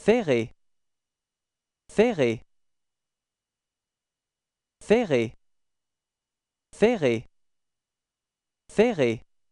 ferré. Ferré. Ferré. Ferré. Ferré.